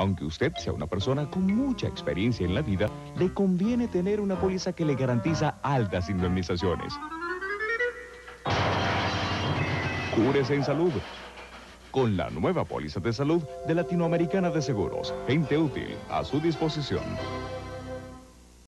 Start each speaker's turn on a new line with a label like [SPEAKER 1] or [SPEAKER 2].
[SPEAKER 1] Aunque usted sea una persona con mucha experiencia en la vida, le conviene tener una póliza que le garantiza altas indemnizaciones. Cúrese en salud. Con la nueva póliza de salud de Latinoamericana de Seguros. Gente útil a su disposición.